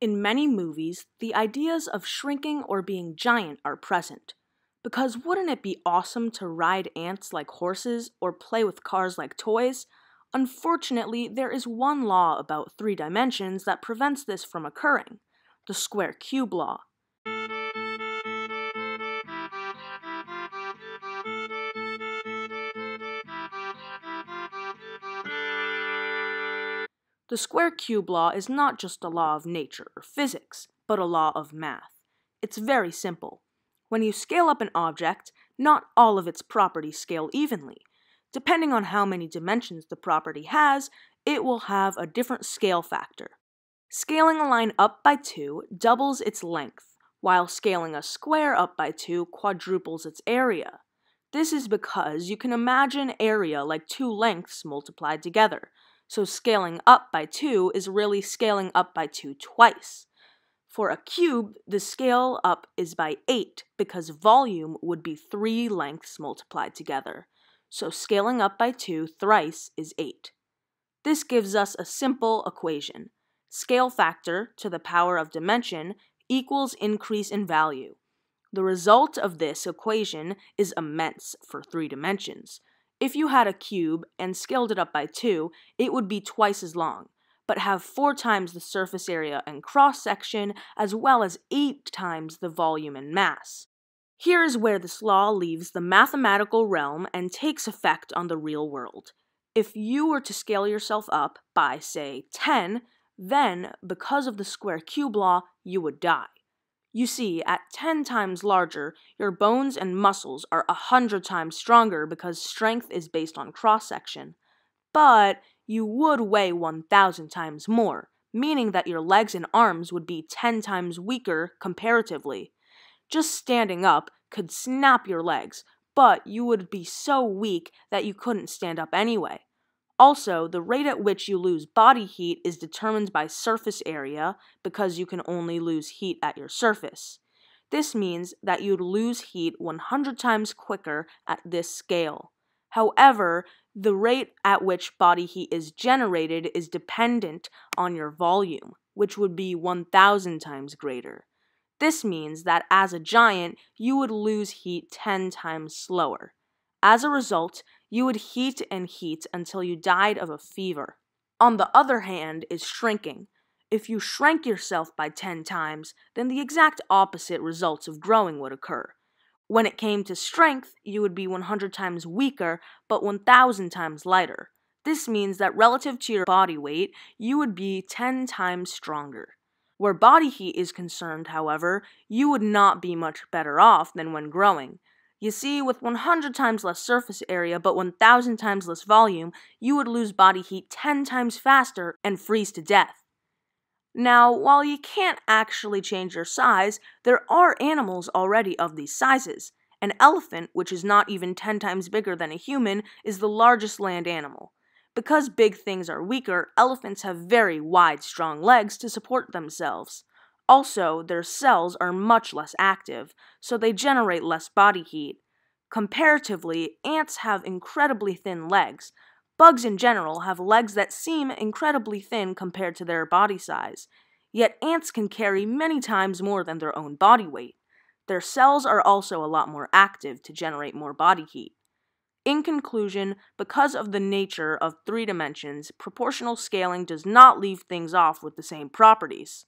In many movies, the ideas of shrinking or being giant are present. Because wouldn't it be awesome to ride ants like horses or play with cars like toys? Unfortunately, there is one law about three dimensions that prevents this from occurring the square cube law. The square cube law is not just a law of nature or physics, but a law of math. It's very simple. When you scale up an object, not all of its properties scale evenly. Depending on how many dimensions the property has, it will have a different scale factor. Scaling a line up by 2 doubles its length, while scaling a square up by 2 quadruples its area. This is because you can imagine area like two lengths multiplied together, so scaling up by 2 is really scaling up by 2 twice. For a cube, the scale up is by 8 because volume would be 3 lengths multiplied together. So scaling up by 2 thrice is 8. This gives us a simple equation. Scale factor to the power of dimension equals increase in value. The result of this equation is immense for three dimensions, if you had a cube and scaled it up by 2, it would be twice as long, but have 4 times the surface area and cross section, as well as 8 times the volume and mass. Here is where this law leaves the mathematical realm and takes effect on the real world. If you were to scale yourself up by, say, 10, then, because of the square cube law, you would die. You see, at 10 times larger, your bones and muscles are a 100 times stronger because strength is based on cross section. But you would weigh 1,000 times more, meaning that your legs and arms would be 10 times weaker comparatively. Just standing up could snap your legs, but you would be so weak that you couldn't stand up anyway. Also, the rate at which you lose body heat is determined by surface area because you can only lose heat at your surface. This means that you'd lose heat 100 times quicker at this scale. However, the rate at which body heat is generated is dependent on your volume, which would be 1000 times greater. This means that as a giant, you would lose heat 10 times slower. As a result, you would heat and heat until you died of a fever. On the other hand, is shrinking. If you shrank yourself by 10 times, then the exact opposite results of growing would occur. When it came to strength, you would be 100 times weaker, but 1000 times lighter. This means that relative to your body weight, you would be 10 times stronger. Where body heat is concerned, however, you would not be much better off than when growing. You see, with 100 times less surface area but 1000 times less volume, you would lose body heat 10 times faster and freeze to death. Now, while you can't actually change your size, there are animals already of these sizes. An elephant, which is not even 10 times bigger than a human, is the largest land animal. Because big things are weaker, elephants have very wide, strong legs to support themselves. Also, their cells are much less active, so they generate less body heat. Comparatively, ants have incredibly thin legs. Bugs in general have legs that seem incredibly thin compared to their body size. Yet ants can carry many times more than their own body weight. Their cells are also a lot more active to generate more body heat. In conclusion, because of the nature of three dimensions, proportional scaling does not leave things off with the same properties.